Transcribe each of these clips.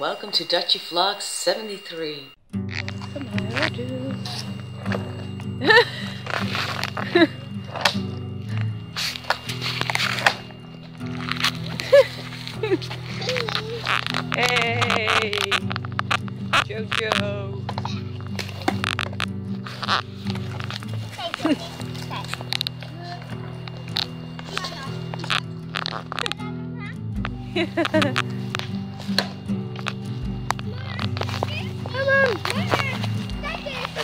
welcome to Dutchy Vlogs 73. hey, Jojo. Come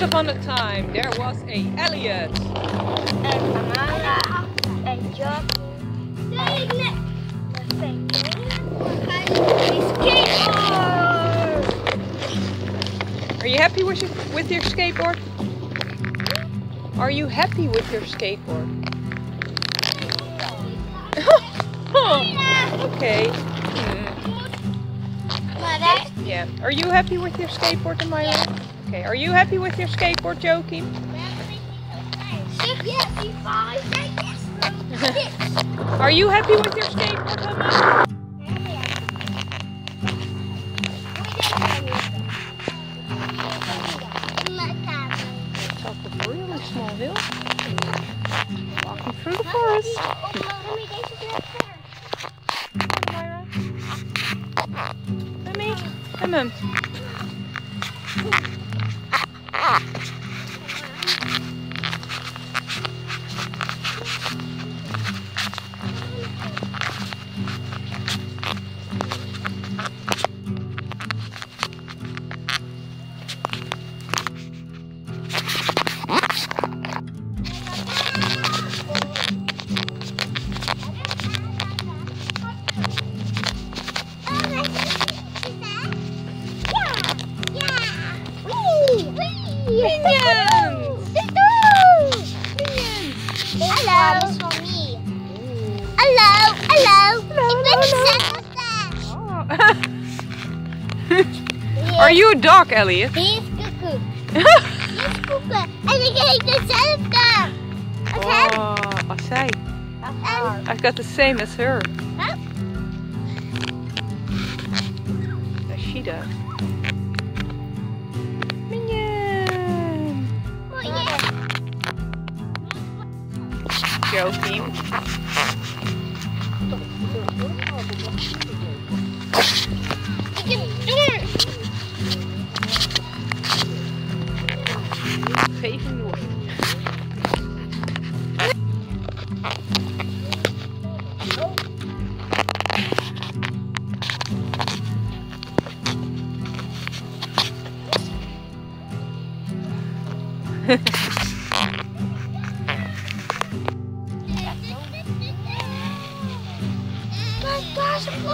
Once upon a time, there was a Elliot. En Amara en Job. Are you happy with your, with your skateboard? Are you happy with your skateboard? okay. Hmm, Yeah. Are you happy with your skateboard, Amira? Okay. Are you happy with your skateboard, Joachim? Zeg yes, die val is yes. Are you happy with your skateboard? It's up a really small hill. Walking through the forest. Amira. Mummy. Hallo. Dat is van mij. Hallo, hallo. Ik ben de Oh. Are you a dog, is koekoek. Die is koeken. En ik heet dezelfde. Als hem. Oh, als zij. En I've got the same as her. Huh? As she does. Joachim. Ik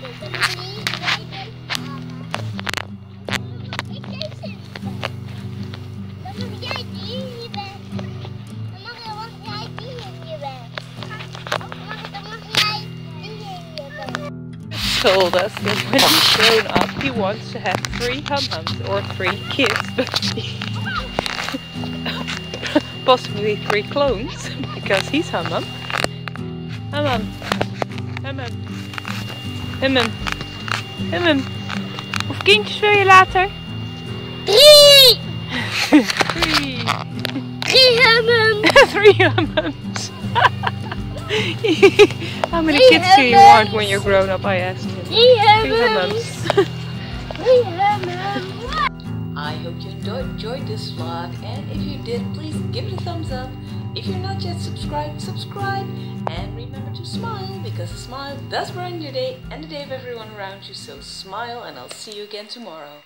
Told us that when he's grown up, he wants to have three hum-hums or three kids, possibly three clones because he's. Hum-hum. Hum-hum. Hum-hum. Hum-hum. Hoeveel kindjes wil je later? Drie! Three. Three lemons. Three lemons. How many Three kids do you want when you're grown up? I asked him. Three Three lemons. lemons. Three lemons. I hope you enjoyed, enjoyed this vlog, and if you did, please give it a thumbs up. If you're not yet subscribed, subscribe, and remember to smile, because a smile does brighten your day and the day of everyone around you. So smile, and I'll see you again tomorrow.